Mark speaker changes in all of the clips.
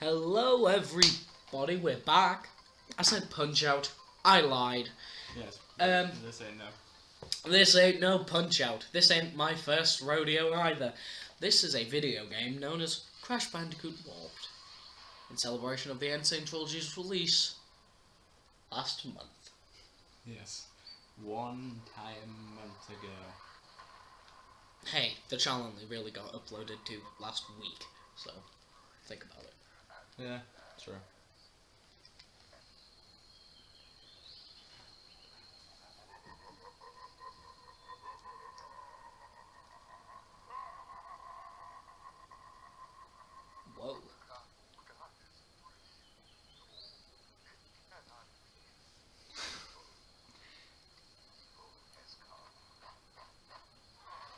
Speaker 1: Hello, everybody. We're back. I said punch out. I lied.
Speaker 2: Yes.
Speaker 1: Um,
Speaker 2: This ain't no.
Speaker 1: This ain't no punch out. This ain't my first rodeo either. This is a video game known as Crash Bandicoot Warped, in celebration of the N. Sane Trilogy's release last month.
Speaker 2: Yes. One time month ago.
Speaker 1: Hey, the channel only really got uploaded to last week, so think about it.
Speaker 2: Yeah, true.
Speaker 1: Whoa.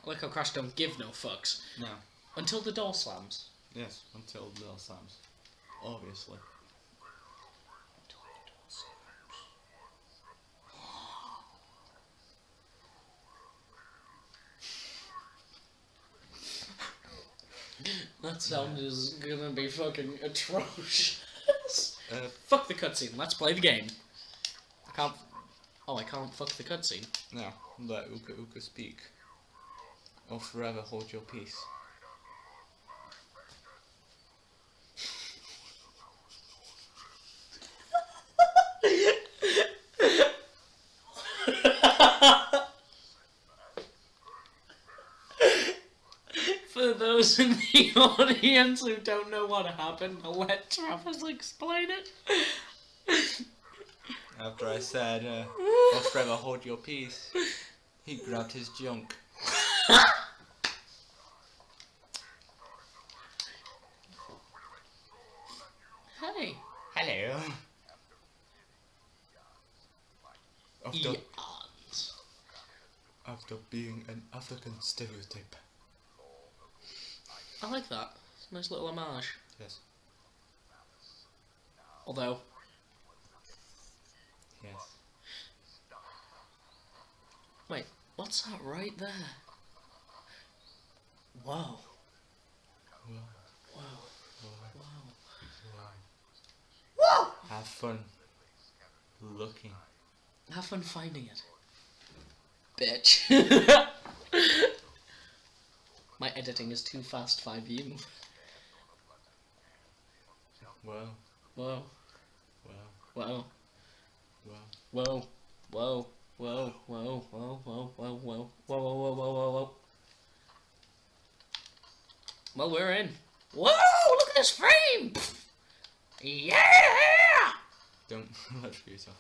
Speaker 1: Like how Crash don't give no fucks
Speaker 2: No.
Speaker 1: until the door slams.
Speaker 2: Yes, until the bell slams. Obviously.
Speaker 1: That sound is gonna be fucking atrocious.
Speaker 2: Uh,
Speaker 1: fuck the cutscene. Let's play the game. I can't. Oh, I can't fuck the cutscene.
Speaker 2: no. Let Uka Uka speak. Or forever hold your peace.
Speaker 1: For those in the audience who don't know what happened, I'll let Travis explain it.
Speaker 2: After I said, uh, or forever hold your peace, he grabbed his junk.
Speaker 1: Hey.
Speaker 2: Hello. After,
Speaker 1: Eons.
Speaker 2: after being an African stereotype.
Speaker 1: I like that. It's a nice little homage.
Speaker 2: Yes.
Speaker 1: Although,
Speaker 2: Yes.
Speaker 1: wait, what's that right there? Whoa.
Speaker 2: Well,
Speaker 1: Whoa.
Speaker 2: well,
Speaker 1: Wow.
Speaker 2: well. Have fun looking.
Speaker 1: Have fun finding it. Bitch. My editing is too fast for you.
Speaker 2: Well,
Speaker 1: Whoa.
Speaker 2: well,
Speaker 1: Whoa.
Speaker 2: well.
Speaker 1: Whoa. Whoa. Whoa. Whoa. Whoa. Whoa. Whoa. Whoa. Whoa. Whoa. Whoa. Whoa. Whoa. Whoa. Well, we're in. Whoa! Look at this frame! Yeah!
Speaker 2: Don't let yourself.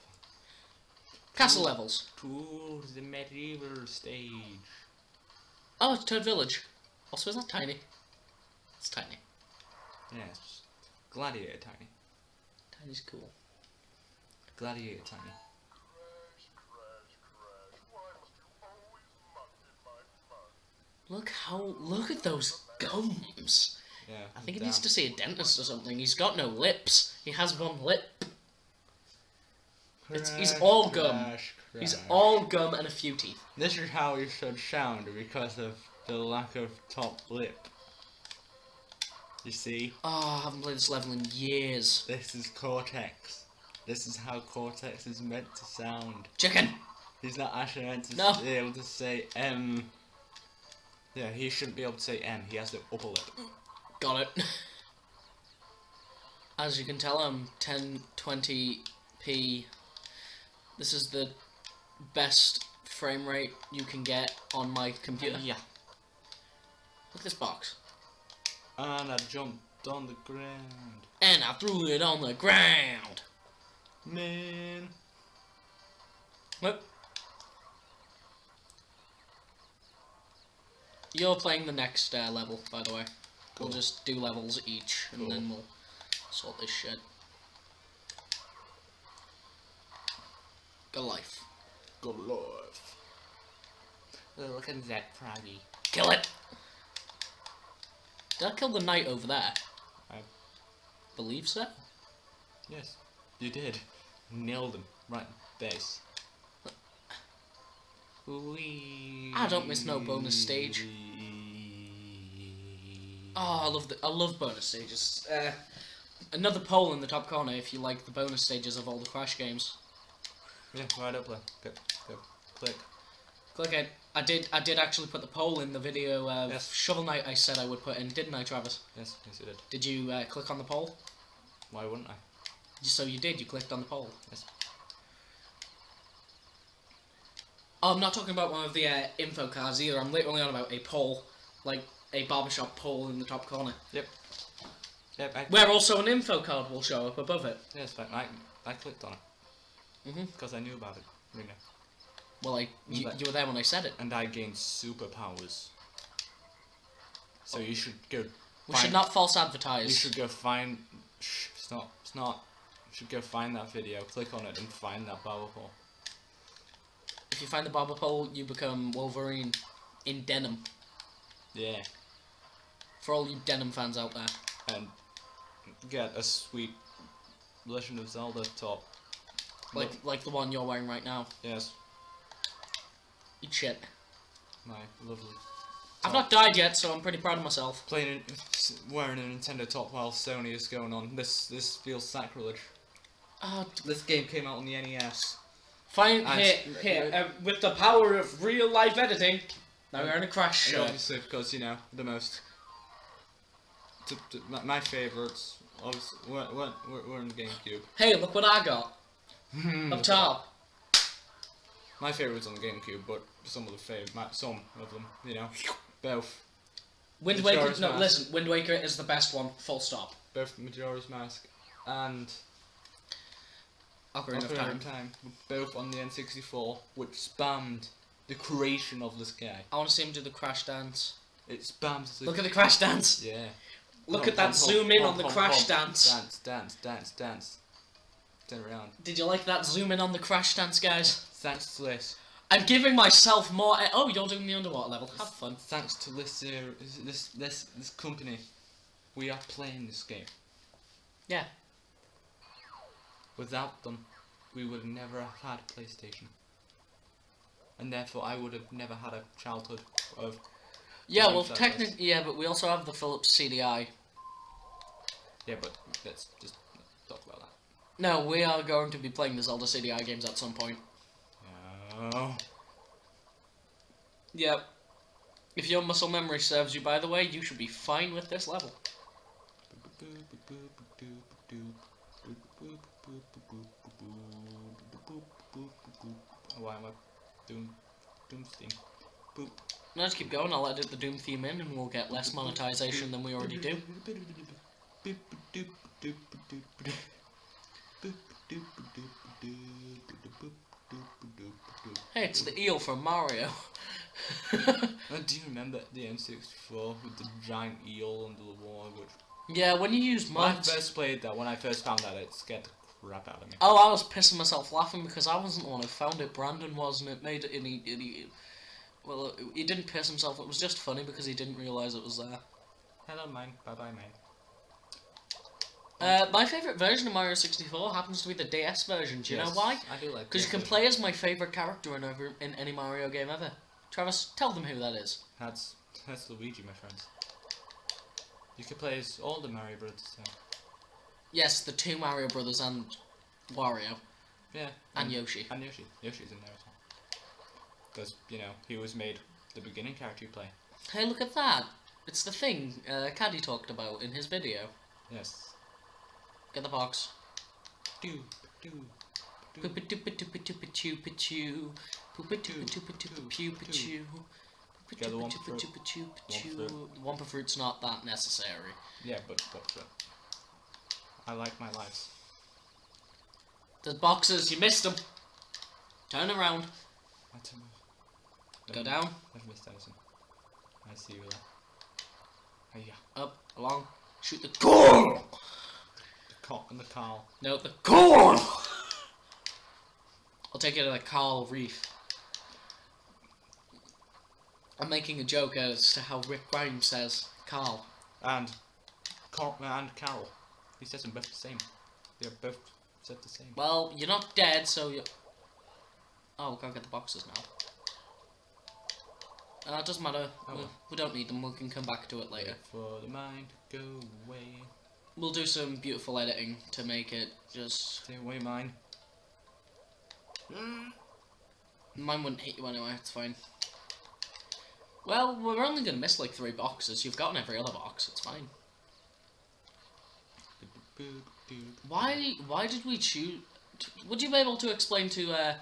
Speaker 1: Castle levels.
Speaker 2: To the medieval stage.
Speaker 1: Oh, it's Toad Village. Also, is that tiny? It's tiny.
Speaker 2: Yes. Gladiator tiny.
Speaker 1: Tiny's cool.
Speaker 2: Gladiator tiny.
Speaker 1: Look how. Look at those gums.
Speaker 2: Yeah.
Speaker 1: I think he needs to see a dentist or something. He's got no lips. He has one lip. it's- he's
Speaker 2: Crash,
Speaker 1: all gum.
Speaker 2: crash,
Speaker 1: He's all gum and a few teeth.
Speaker 2: This is how he should sound because of the lack of top lip. You see,
Speaker 1: Oh, I haven't played this level in years.
Speaker 2: this is Cortex. This is how Cortex is meant to sound.
Speaker 1: Chicken!
Speaker 2: He's not actually meant to
Speaker 1: No.
Speaker 2: be able to say M. Yeah, he shouldn't be able to say M. He has the upper lip.
Speaker 1: Got it. As you can tell, I'm 1020p. This is the best frame rate you can get on my computer.
Speaker 2: Yeah.
Speaker 1: Look at this box.
Speaker 2: And I jumped on the ground.
Speaker 1: And I threw it on the ground.
Speaker 2: Man.
Speaker 1: Nope. You're playing the next uh, level, by the way.
Speaker 2: Cool.
Speaker 1: We'll just do levels each, and
Speaker 2: Cool.
Speaker 1: then we'll sort this shit. Good life.
Speaker 2: Good life. Look at that froggy.
Speaker 1: Kill it! Did I kill the knight over there?
Speaker 2: I
Speaker 1: Believe so.
Speaker 2: Yes, you did. Nailed him. Right, base. Wee.
Speaker 1: I don't miss no bonus stage. Oh, I love the I love bonus stages. Uh, Another poll in the top corner if you like the bonus stages of all the Crash games.
Speaker 2: Yeah, right up there. Go, go, click.
Speaker 1: Click it. I did. I did actually put the poll in the video of
Speaker 2: Yes.
Speaker 1: Shovel Knight. I said I would put in, didn't I, Travis?
Speaker 2: Yes, yes, you did.
Speaker 1: Did you uh, click on the poll?
Speaker 2: Why wouldn't I?
Speaker 1: So you did. You clicked on the poll.
Speaker 2: Yes.
Speaker 1: Oh, I'm not talking about one of the uh, info cards either. I'm literally on about a poll, like a barbershop poll in the top corner,
Speaker 2: Yep, I,
Speaker 1: where also an info card will show up above it.
Speaker 2: yes, I, I, I clicked on it.
Speaker 1: Mhm.
Speaker 2: Because I knew about it. You know.
Speaker 1: Well, I you, you were there when I said it.
Speaker 2: And I gained superpowers. So you should go.
Speaker 1: We should not false advertise.
Speaker 2: You should go find. Shh, it's not. It's not. You should go find that video, click on it, and find that barber pole.
Speaker 1: If you find the barber pole, you become Wolverine in denim.
Speaker 2: Yeah.
Speaker 1: For all you denim fans out there.
Speaker 2: And get a sweet Legend of Zelda top.
Speaker 1: Like like the one you're wearing right now.
Speaker 2: yes,
Speaker 1: Eat shit.
Speaker 2: my lovely.
Speaker 1: I've not died yet, so I'm pretty proud of myself.
Speaker 2: playing wearing a Nintendo top while Sony is going on. This this feels sacrilege.
Speaker 1: Uh,
Speaker 2: This game came out on the NES.
Speaker 1: fine,
Speaker 2: And-
Speaker 1: here, here, uh, with the power of real life editing. Now we're in a crash show.
Speaker 2: obviously, because you know the most. My, my favorites. Obviously, we're, we're, we're we're in the GameCube.
Speaker 1: Hey, look what I got up top.
Speaker 2: My favorites on the GameCube, but some of the fav- some of them, you know, both
Speaker 1: Wind
Speaker 2: Majora's
Speaker 1: Waker. No,
Speaker 2: Mask.
Speaker 1: listen. Wind Waker is the best one. Full stop.
Speaker 2: both Majora's Mask and
Speaker 1: Ocarina
Speaker 2: Ocarina
Speaker 1: Time.
Speaker 2: of Time, were both on the N64, which spammed the creation of this guy.
Speaker 1: I want to see him do the crash dance.
Speaker 2: It spams the
Speaker 1: Look at the crash dance.
Speaker 2: Yeah.
Speaker 1: Look
Speaker 2: Pump,
Speaker 1: at that zoom in on the crash dance.
Speaker 2: Dance, dance, dance, dance. Around.
Speaker 1: Did you like that zoom in on the crash dance, guys?
Speaker 2: Thanks to this.
Speaker 1: I'm giving myself more. Oh, you're doing the underwater level. Have fun.
Speaker 2: Thanks to this, uh, this, this, this company, we are playing this game.
Speaker 1: Yeah.
Speaker 2: Without them, we would have never have had PlayStation. And therefore, I would have never had a childhood of.
Speaker 1: Yeah, well, technically, yeah, but we also have the Philips CDI.
Speaker 2: Yeah, but let's just talk about that.
Speaker 1: No, we are going to be playing the Zelda CDI games at some point.
Speaker 2: Oh.
Speaker 1: Yep. If your muscle memory serves you, by the way, you should be fine with this level.
Speaker 2: Why am I doing doom theme? Boop.
Speaker 1: No, just keep going. I'll edit the Doom theme in, and we'll get less monetization than we already do. Hey, it's the eel from Mario.
Speaker 2: Uh, do you remember the N64 with the giant eel under the water? Which
Speaker 1: yeah, when you use
Speaker 2: when I first played that, when I first found that, it scared the crap out of me.
Speaker 1: Oh, I was pissing myself laughing because I wasn't the one who found it. Brandon was, and it made it. And he, and he well, he didn't piss himself. It was just funny because he didn't realize it was there.
Speaker 2: Hello, mine. Bye, bye, mine.
Speaker 1: Uh, my favorite version of Mario 64 happens to be the DS version. Do you know
Speaker 2: Yes,
Speaker 1: why?
Speaker 2: I do like.
Speaker 1: Because you can play as my favorite character in over in any Mario game ever. Travis, tell them who that is.
Speaker 2: That's that's Luigi, my friends. You can play as all the Mario Brothers. So.
Speaker 1: Yes, the two Mario brothers and Wario
Speaker 2: Yeah.
Speaker 1: and Yoshi.
Speaker 2: And Yoshi. Yoshi's in there as well. Because, you know, he was made the beginning character you play.
Speaker 1: Hey, look at that! It's the thing uh, Caddy talked about in his video.
Speaker 2: Yes.
Speaker 1: Get the box.
Speaker 2: Do, do, Get the Wumpa
Speaker 1: doopa
Speaker 2: fruit.
Speaker 1: doopa choo pa
Speaker 2: Wumpa
Speaker 1: choo.
Speaker 2: fruit.
Speaker 1: Wumpa fruit's not that necessary.
Speaker 2: Yeah, but, but, but. I like my lives.
Speaker 1: There's boxes, you missed them. Turn around.
Speaker 2: I my-
Speaker 1: Go down,
Speaker 2: Never missed anything. I see you there. Yeah.
Speaker 1: up, along. Shoot the goal!
Speaker 2: And the Carl.
Speaker 1: No, the goal! I'll take it to the Carl Reef. I'm making a joke as to how Rick Grimes says Carl.
Speaker 2: And, Carl and Carol. He says them both the same. They're both said the same.
Speaker 1: Well, you're not dead, so you. Oh, we gotta get the boxes now. Uh, it doesn't matter.
Speaker 2: Oh
Speaker 1: we,
Speaker 2: well.
Speaker 1: we don't need them. We can come back to it later.
Speaker 2: For the mind to go away.
Speaker 1: We'll do some beautiful editing to make it just.
Speaker 2: Stay away, mine.
Speaker 1: Mine wouldn't hit you anyway. It's fine. Well, we're only gonna miss like three boxes. You've gotten every other box. It's fine. Why? Why did we choose? Would you be able to explain to uh,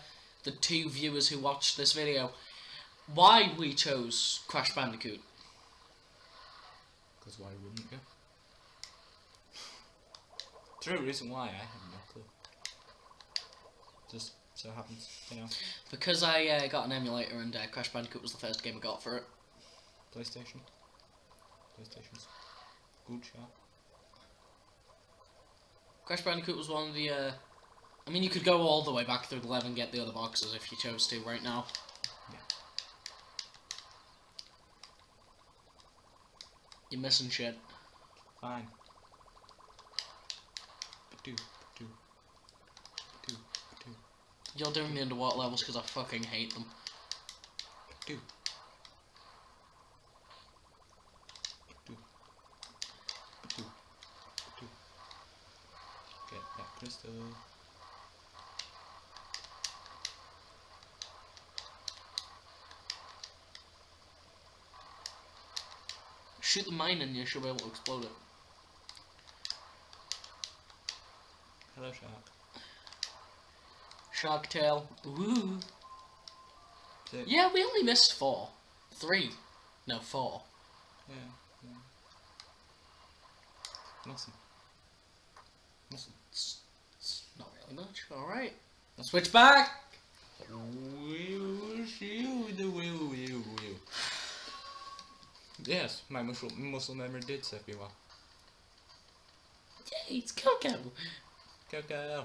Speaker 1: the two viewers who watched this video why we chose Crash Bandicoot?
Speaker 2: Because why wouldn't you? True reason why, I have no clue. Just so happens, you know.
Speaker 1: Because I uh, got an emulator and uh, Crash Bandicoot was the first game I got for it.
Speaker 2: PlayStation. PlayStation's good shot.
Speaker 1: Crash Bandicoot was one of the. Uh, I mean, you could go all the way back through the level and get the other boxes if you chose to right now.
Speaker 2: Yeah.
Speaker 1: You're missing shit.
Speaker 2: Fine. Do, do, do, do,
Speaker 1: You're doing the underwater levels because I fucking hate them.
Speaker 2: do. Do. Do. Do. Get that crystal.
Speaker 1: Shoot the mine and you should be able to explode it.
Speaker 2: Hello, shark.
Speaker 1: Shark Tail. Woo. Yeah, we only missed four. Three. No, four.
Speaker 2: Yeah, yeah. Nothing. Nothing.
Speaker 1: It's, it's not really much. Alright. Let's switch back.
Speaker 2: Yes, my muscle muscle memory did serve me well.
Speaker 1: Yay, it's Coco.
Speaker 2: Coco.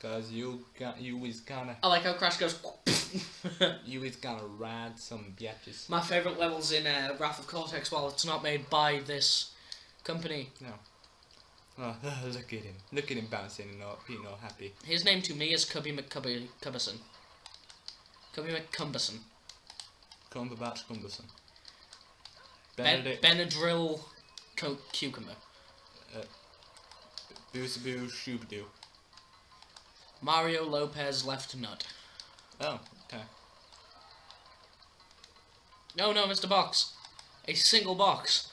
Speaker 2: Cause you got you is gonna
Speaker 1: I like how Crash goes.
Speaker 2: you is gonna ride some bitches.
Speaker 1: My favourite levels in uh, Wrath of Cortex, while it's not made by this company.
Speaker 2: Oh, look at him. Look at him bouncing and not being all happy.
Speaker 1: His name to me is Cubby McCubby Cubberson. Cubby McCumberson.
Speaker 2: Cumberbatch Cumberson.
Speaker 1: Ben-
Speaker 2: Benedict
Speaker 1: Benadryl
Speaker 2: Boosaboo Shoobadoo.
Speaker 1: Mario Lopez Left Nut.
Speaker 2: Oh, okay.
Speaker 1: No, no, Mr. Box. A single box.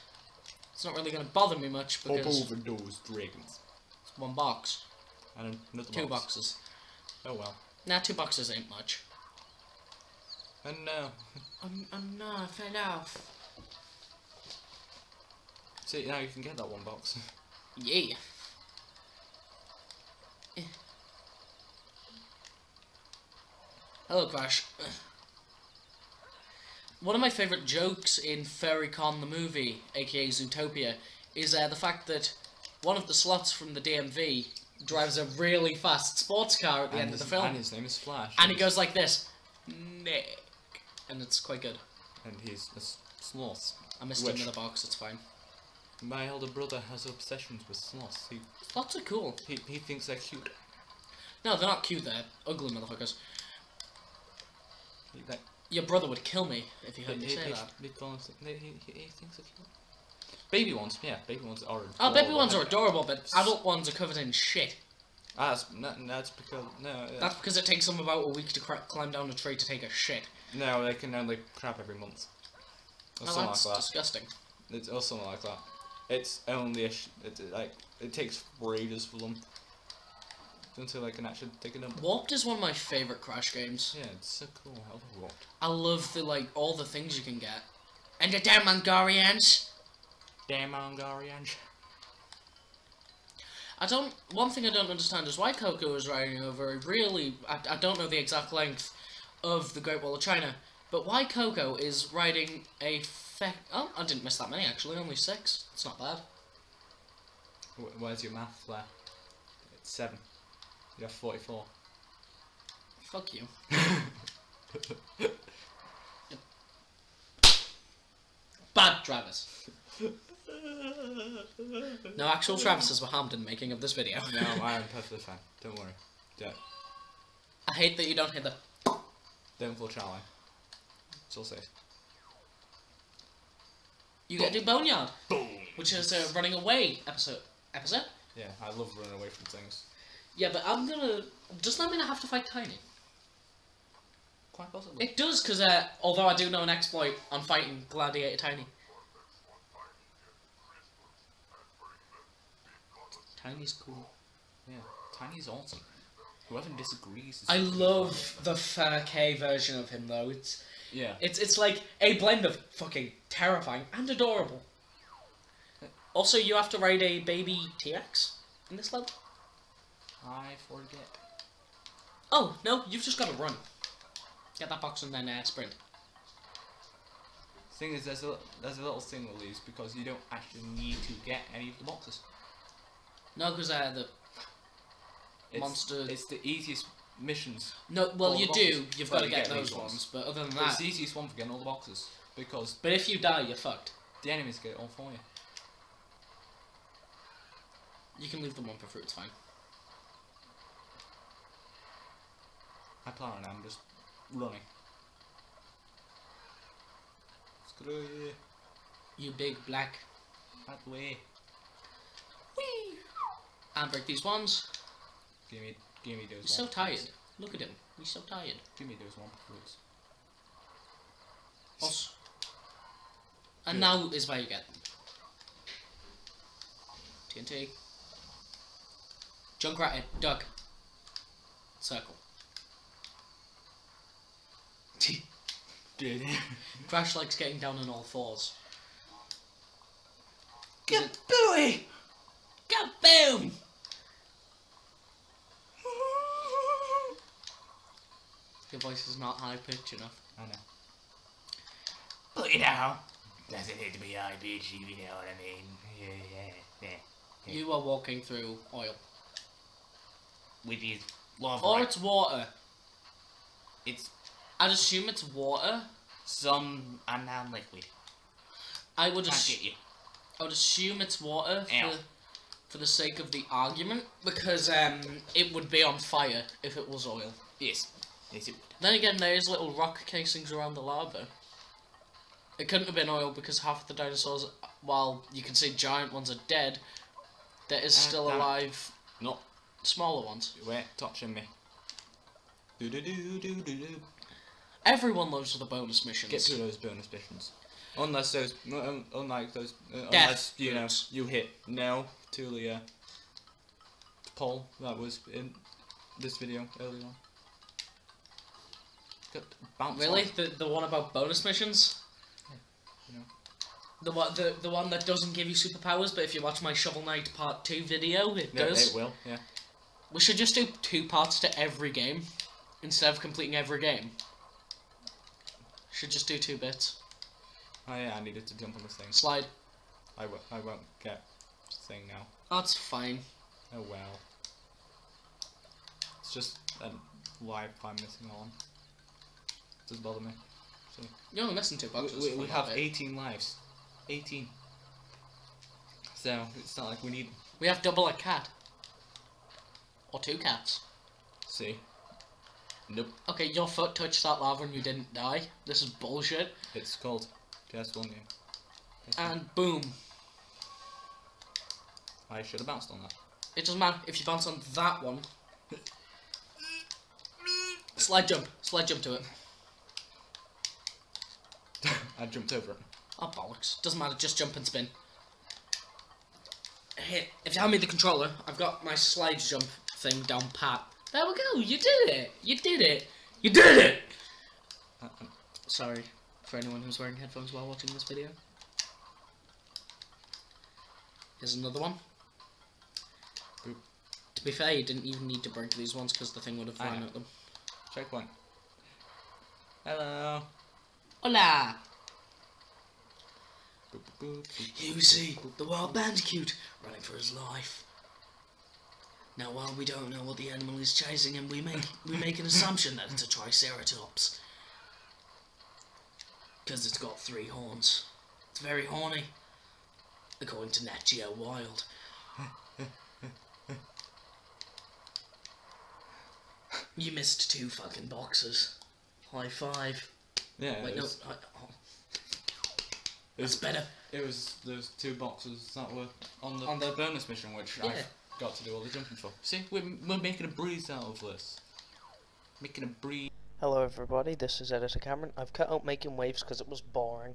Speaker 1: It's not really going to bother me much
Speaker 2: Hop
Speaker 1: because
Speaker 2: over those dragons.
Speaker 1: it's one box.
Speaker 2: And another
Speaker 1: Two
Speaker 2: box.
Speaker 1: boxes.
Speaker 2: Oh well.
Speaker 1: Nah, two boxes ain't much.
Speaker 2: And no.
Speaker 1: Oh, oh no, I fell off.
Speaker 2: See, now you can get that one box.
Speaker 1: Yeah. Hello, Crash. One of my favourite jokes in Furrycon the movie, aka Zootopia, is uh, the fact that one of the slots from the DMV drives a really fast sports car at the
Speaker 2: and
Speaker 1: end of the film.
Speaker 2: And his name is Flash.
Speaker 1: And he goes like this, Nick. And it's quite good.
Speaker 2: And he's a sloth.
Speaker 1: I missed
Speaker 2: Which-
Speaker 1: the box, it's fine.
Speaker 2: My elder brother has obsessions with sloths. He,
Speaker 1: Slots are cool.
Speaker 2: he, he thinks they're cute.
Speaker 1: No, they're not cute, they're ugly motherfuckers.
Speaker 2: Like,
Speaker 1: Your brother would kill me if he heard me
Speaker 2: he,
Speaker 1: say
Speaker 2: he,
Speaker 1: that.
Speaker 2: he, he, he, he thinks they're cute. Baby ones, yeah, baby ones are adorable.
Speaker 1: Oh, baby ones are adorable, but adult ones are covered in shit.
Speaker 2: Ah, that's, no, that's because, no, uh,
Speaker 1: That's because it takes them about a week to climb down a tree to take a shit.
Speaker 2: no, they can only crap every month. Or
Speaker 1: Oh,
Speaker 2: something
Speaker 1: that's
Speaker 2: like that.
Speaker 1: disgusting.
Speaker 2: It's or something like that. It's only a sh- it, like it takes ages for them until I can actually take a number.
Speaker 1: Warped is one of my favorite Crash games.
Speaker 2: Yeah, it's so cool. I love Warped.
Speaker 1: I love the like all the things you can get. And the damn Mongolians.
Speaker 2: Damn Hungarians.
Speaker 1: I don't. One thing I don't understand is why Coco is riding over a really. I, I don't know the exact length of the Great Wall of China, but why Coco is riding a fe- Oh, I didn't miss that many actually. Only six. It's not bad.
Speaker 2: Where's your math, Flair? It's seven. You have forty-four.
Speaker 1: Fuck you. Bad Travis. No actual Travises were harmed in the making of this video.
Speaker 2: no, I am perfectly fine. Don't worry. Don't.
Speaker 1: I hate that you don't hit the.
Speaker 2: Don't fall Charlie. It's all safe.
Speaker 1: You get to do Boneyard,
Speaker 2: Boom.
Speaker 1: which is a running away episode. episode.
Speaker 2: Yeah, I love running away from things.
Speaker 1: Yeah, but I'm gonna. Does that mean I have to fight Tiny?
Speaker 2: Quite possibly.
Speaker 1: It does, because uh, although I do know an exploit on fighting Gladiator Tiny. Tiny's cool.
Speaker 2: Yeah, Tiny's awesome. Whoever disagrees. Is
Speaker 1: I love the 4K version of him though. It's
Speaker 2: Yeah.
Speaker 1: it's it's like a blend of fucking terrifying and adorable. Also, you have to ride a baby T-Rex in this level.
Speaker 2: I forget.
Speaker 1: Oh no, you've just got to run. Get that box and then uh, sprint.
Speaker 2: Thing is, there's a there's a little thing with these because you don't actually need to get any of the boxes.
Speaker 1: No, because uh, the
Speaker 2: It's,
Speaker 1: Monster-
Speaker 2: It's the easiest missions.
Speaker 1: no, well you
Speaker 2: boxes.
Speaker 1: do. You've
Speaker 2: Well,
Speaker 1: got to get
Speaker 2: get
Speaker 1: those ones.
Speaker 2: ones.
Speaker 1: but other than that, It's
Speaker 2: the easiest one for getting all the boxes because
Speaker 1: but if you die, you're fucked.
Speaker 2: the enemies get it all for you.
Speaker 1: You can leave them on for fruit. It's fine.
Speaker 2: I plan on I'm just running. Screw you.
Speaker 1: You big black.
Speaker 2: That way.
Speaker 1: Whee! And break these ones.
Speaker 2: Give me, give me those.
Speaker 1: He's so tired. Look at him. He's so tired.
Speaker 2: Give me those one fruits.
Speaker 1: Also, and
Speaker 2: Good.
Speaker 1: now is where you get them. TNT. Junkrat, duck. Circle. Crash likes getting down on all fours.
Speaker 2: Get
Speaker 1: it-
Speaker 2: Billy!
Speaker 1: Kaboom! Your voice is not high pitched enough.
Speaker 2: I know. But you know, doesn't need to be high pitch, you know what I mean? Yeah, yeah, yeah. Yeah.
Speaker 1: You are walking through oil.
Speaker 2: Which is lava.
Speaker 1: Or it's water.
Speaker 2: It's
Speaker 1: I'd assume it's water.
Speaker 2: some unknown liquid.
Speaker 1: I would
Speaker 2: Can't get you.
Speaker 1: I would assume it's water
Speaker 2: Ow.
Speaker 1: for, for the sake of the argument, because um, it would be on fire if it was oil.
Speaker 2: Yes. Yes, it
Speaker 1: Then again, there is little rock casings around the lava. It couldn't have been oil because half of the dinosaurs, while you can see giant ones are dead, there is
Speaker 2: Uh,
Speaker 1: still alive
Speaker 2: No.
Speaker 1: smaller ones.
Speaker 2: Ain't touching me. Do do do do do do.
Speaker 1: Everyone loves the bonus missions.
Speaker 2: Get through those bonus missions. Unless those, um, unlike those, uh, unless you know you hit no to the uh, poll that was in this video earlier on. Got
Speaker 1: Really?
Speaker 2: off.
Speaker 1: The the one about bonus missions?
Speaker 2: you know.
Speaker 1: The one the, the one that doesn't give you superpowers, but if you watch my Shovel Knight Part Two video, it
Speaker 2: Yeah,
Speaker 1: does.
Speaker 2: it will. Yeah.
Speaker 1: We should just do two parts to every game instead of completing every game. Should just do two bits.
Speaker 2: Oh yeah, I needed to jump on this thing.
Speaker 1: Slide.
Speaker 2: I w- I won't get thing now.
Speaker 1: That's fine.
Speaker 2: Oh well. It's just a life I'm missing on. Doesn't bother me.
Speaker 1: So You're only missing two
Speaker 2: We,
Speaker 1: boxes.
Speaker 2: we,
Speaker 1: from
Speaker 2: we have 18 lives. 18. So, it's not like we need.
Speaker 1: We have double a cat. Or two cats.
Speaker 2: See? Nope.
Speaker 1: Okay, your foot touched that lava and you didn't die. This is bullshit.
Speaker 2: It's called PS1 game.
Speaker 1: And boom.
Speaker 2: I should have bounced on that.
Speaker 1: It doesn't matter if you bounce on that one. Slide jump. Slide jump to it.
Speaker 2: I jumped over it.
Speaker 1: Oh bollocks. Doesn't matter, just jump and spin. Here, if you hand me the controller, I've got my slide jump thing down pat. There we go, you did it! You did it! You did it!
Speaker 2: Uh,
Speaker 1: Sorry for anyone who's wearing headphones while watching this video. Here's another one. To be fair, you didn't even need to break these ones because the thing would have flown at them.
Speaker 2: one. Hello.
Speaker 1: Hola! We see the wild bandicoot running for his life. Now, while we don't know what the animal is chasing him, we make we make an assumption that it's a triceratops. Because it's got three horns. It's very horny, according to Nat Geo Wild. you missed two fucking boxes. High five.
Speaker 2: Yeah,
Speaker 1: Wait, no. I, oh.
Speaker 2: It was,
Speaker 1: better.
Speaker 2: it was those two boxes that were on the,
Speaker 1: On the-
Speaker 2: bonus mission, which
Speaker 1: Yeah.
Speaker 2: I Got to do all the jumping for. See, we're, we're making a breeze out of this. Making a breeze.
Speaker 3: Hello everybody, this is Editor Cameron. I've cut out making waves because it was boring.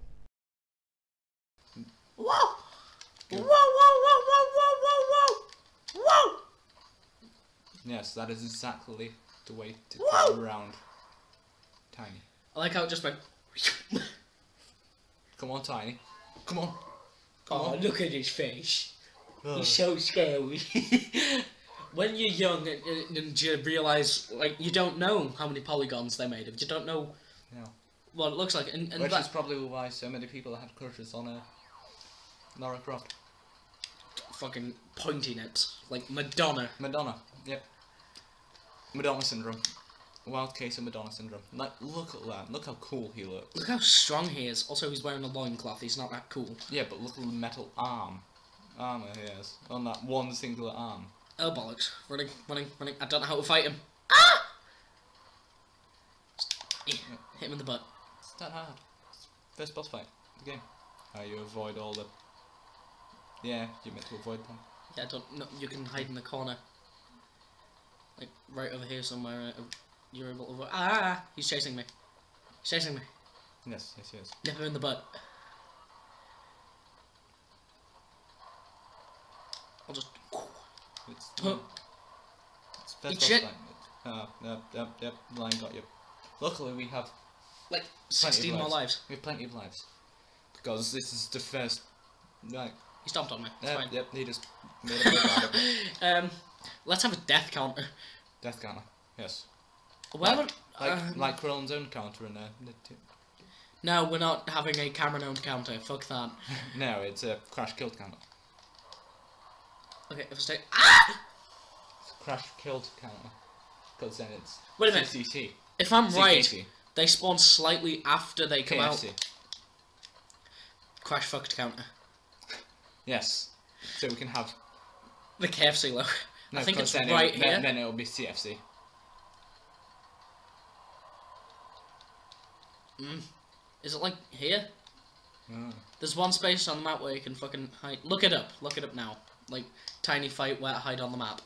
Speaker 1: Whoa! Whoa, whoa, whoa, whoa, whoa, whoa, whoa! Whoa!
Speaker 2: Yes, that is exactly the way to
Speaker 1: whoa!
Speaker 2: go around. Tiny.
Speaker 1: I like how it just went...
Speaker 2: Come on, Tiny. Come on. Come
Speaker 1: oh,
Speaker 2: on.
Speaker 1: look at his face. He's so scary. when you're young and, and- you realise, like, you don't know how many polygons they're made of. You don't know
Speaker 2: No.
Speaker 1: what it looks like. And, and
Speaker 2: Which
Speaker 1: that
Speaker 2: is probably why so many people have had crushes on uh, Lara Croft.
Speaker 1: fucking pointing it. Like Madonna.
Speaker 2: Madonna. Yep. Madonna syndrome. Wild case of Madonna syndrome. Like, look at that. Look how cool he looks.
Speaker 1: Look how strong he is. Also, he's wearing a loincloth. He's not that cool.
Speaker 2: Yeah, but look at the metal arm. Armor he has. On that one singular arm.
Speaker 1: Oh, bollocks. Running, running, running. I don't know how to fight him. Ah! Yeah, hit him in the butt.
Speaker 2: It's that hard. It's first boss fight of the game. How you avoid all the. Yeah, you're meant to avoid them.
Speaker 1: Yeah, I don't know. You can hide in the corner. Like, right over here somewhere. Uh, you're able to avoid. Ah! He's chasing me. He's chasing me.
Speaker 2: Yes, yes, yes.
Speaker 1: Nip him in the butt. I'll just.
Speaker 2: It's,
Speaker 1: Huh.
Speaker 2: it's
Speaker 1: Eat shit.
Speaker 2: Ah, yep, yep, yep. Line got you. Luckily, we have
Speaker 1: Like, 16 more
Speaker 2: lives.
Speaker 1: lives.
Speaker 2: we have plenty of lives because this is the first. Right.
Speaker 1: He stomped on me. It's
Speaker 2: Yep,
Speaker 1: fine.
Speaker 2: yep. He just made a big out of it.
Speaker 1: Um, let's have a death counter.
Speaker 2: Death counter. Yes.
Speaker 1: Well,
Speaker 2: Like,
Speaker 1: uh,
Speaker 2: like Krillon's own counter in there.
Speaker 1: no, we're not having a Cameron owned counter. Fuck that.
Speaker 2: No, it's a crash killed counter.
Speaker 1: Okay, if I stay. Ah!
Speaker 2: Crash killed counter. Because then it's
Speaker 1: Wait a minute.
Speaker 2: CCC.
Speaker 1: If I'm right, they spawn slightly after they come out.
Speaker 2: KFC.
Speaker 1: Crash fucked counter.
Speaker 2: Yes. So we can have.
Speaker 1: The KFC logo.
Speaker 2: No,
Speaker 1: I think it's
Speaker 2: then
Speaker 1: right
Speaker 2: it,
Speaker 1: here.
Speaker 2: Then, then it'll be CFC.
Speaker 1: Mm. Is it like here?
Speaker 2: Oh.
Speaker 1: There's one space on the map where you can fucking hide. Look it up. Look it up now. Like tiny fight where to hide on the map.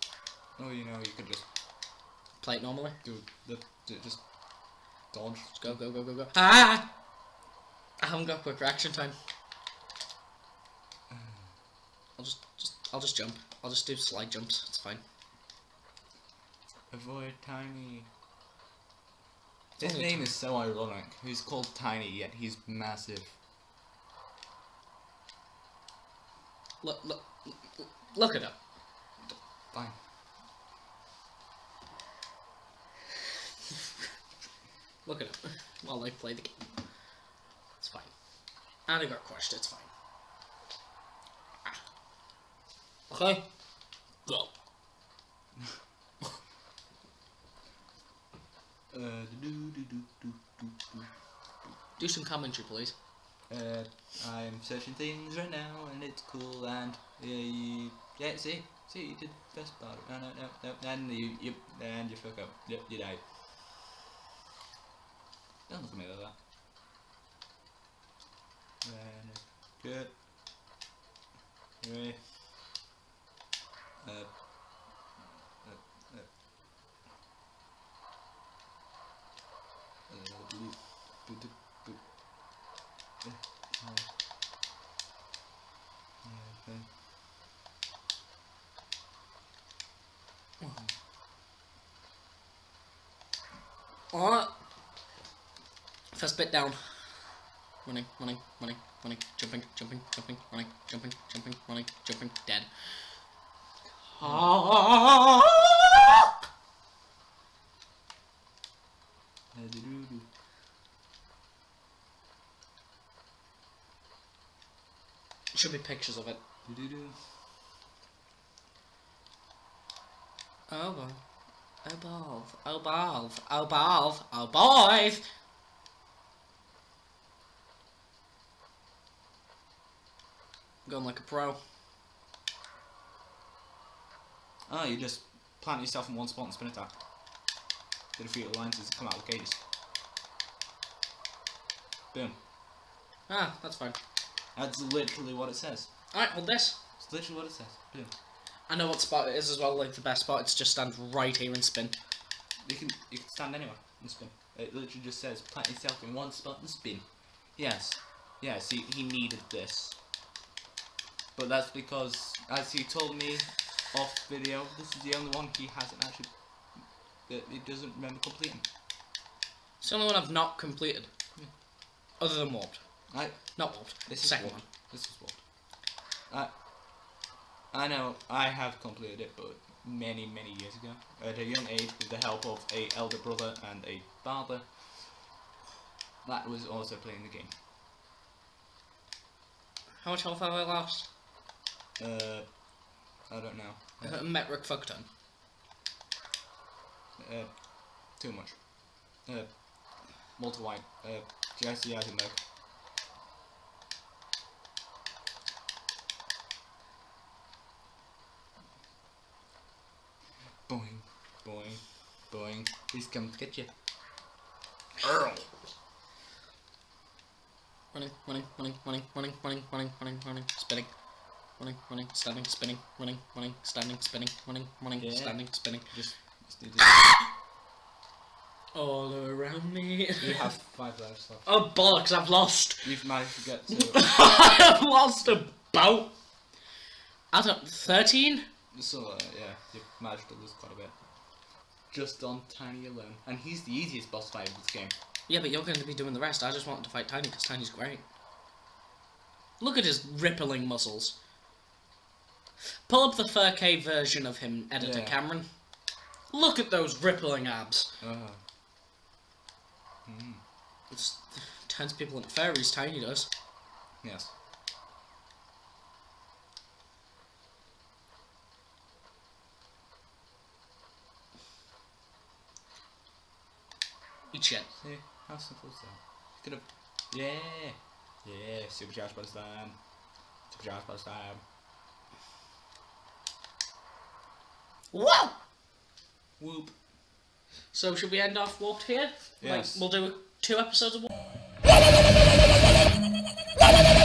Speaker 2: oh, you know, you could just
Speaker 1: Play it normally.
Speaker 2: do the, the just dodge.
Speaker 1: Just go, go, go, go, go. Ah! I haven't got quick reaction time. I'll just, just, I'll just jump. I'll just do slide jumps. It's fine.
Speaker 2: Avoid Tiny. His name is so ironic. He's called Tiny, yet he's massive.
Speaker 1: Look, look, look, it up.
Speaker 2: Fine.
Speaker 1: Look it up while I play the game. It's fine. And I got crushed. It's fine. Ah. Okay. Go.
Speaker 2: Uh, do, do, do. Do
Speaker 1: some commentary, please.
Speaker 2: Uh, I'm searching things right now, and it's cool, and yeah, yeah, see, see, you did the best part. No, no, no, no, and you, you, and you fuck up. Yep, you died. Don't look at me like that. And it's good. Anyway. Uh, uh, uh. Uh, boop, boop, boop, boop. Yeah, uh, yeah, okay.
Speaker 1: Alright. First bit down. Running, running, running, running, jumping, jumping, jumping, running, jumping, jumping, running, jumping, dead. Should be pictures of it.
Speaker 2: Do, do, do.
Speaker 1: Oh boy. Oh balls. Oh balls. Oh balls. Oh boys! Going like a pro.
Speaker 2: Ah, you just plant yourself in one spot and spin attack. Get a few alliances to come out of the cages. Boom.
Speaker 1: Ah, that's fine.
Speaker 2: That's literally what it says.
Speaker 1: Alright, hold this.
Speaker 2: It's literally what it says. Boom.
Speaker 1: I know what spot it is as well, like the best spot. It's just stand right here and spin.
Speaker 2: You can you can stand anywhere and spin. It literally just says plant yourself in one spot and spin. Yes. Yes, he, he needed this. But that's because, as he told me off video, this is the only one he hasn't actually, that he doesn't remember completing.
Speaker 1: It's the only one I've not completed. Hmm. Other than warped.
Speaker 2: Right?
Speaker 1: Not warped.
Speaker 2: This is
Speaker 1: Second
Speaker 2: warped.
Speaker 1: one.
Speaker 2: This is what. I, I know I have completed it, but many, many years ago, at a young age, with the help of a elder brother and a father, that was also playing the game.
Speaker 1: How much health have I lost?
Speaker 2: Uh, I don't know.
Speaker 1: Uh, metric fuck ton.
Speaker 2: Uh, too much. Uh, multi-white. Uh, Jesse Eisenberg. Boing, boing, boing. He's come to get you. Earl.
Speaker 1: Running, running, running, running, running, running, running, running, running, spinning. Running, running, standing, spinning, running, running, standing, spinning, running, running,
Speaker 2: Yeah.
Speaker 1: standing, spinning.
Speaker 2: Just, just do this.
Speaker 1: All around me.
Speaker 2: You have five lives left.
Speaker 1: Oh bollocks, I've lost.
Speaker 2: You've managed to get to
Speaker 1: I've lost about. I don't. 13?
Speaker 2: so uh, yeah, you've managed to lose quite a bit. Just on Tiny alone, and he's the easiest boss fight of this game.
Speaker 1: Yeah, but you're going to be doing the rest. I just wanted to fight Tiny because Tiny's great. Look at his rippling muscles. Pull up the 4K version of him, editor
Speaker 2: Yeah.
Speaker 1: Cameron. Look at those rippling abs.
Speaker 2: Uh, mm,
Speaker 1: It's, turns people into fairies, Tiny does.
Speaker 2: yes.
Speaker 1: Eat shit.
Speaker 2: See, how simple is that? Have. Yeah! Yeah, supercharged by the slam. Supercharged by the slam.
Speaker 1: Whoa!
Speaker 2: Whoop.
Speaker 1: So should we end off warped here?
Speaker 2: Yes.
Speaker 1: Like we'll do two episodes of warped.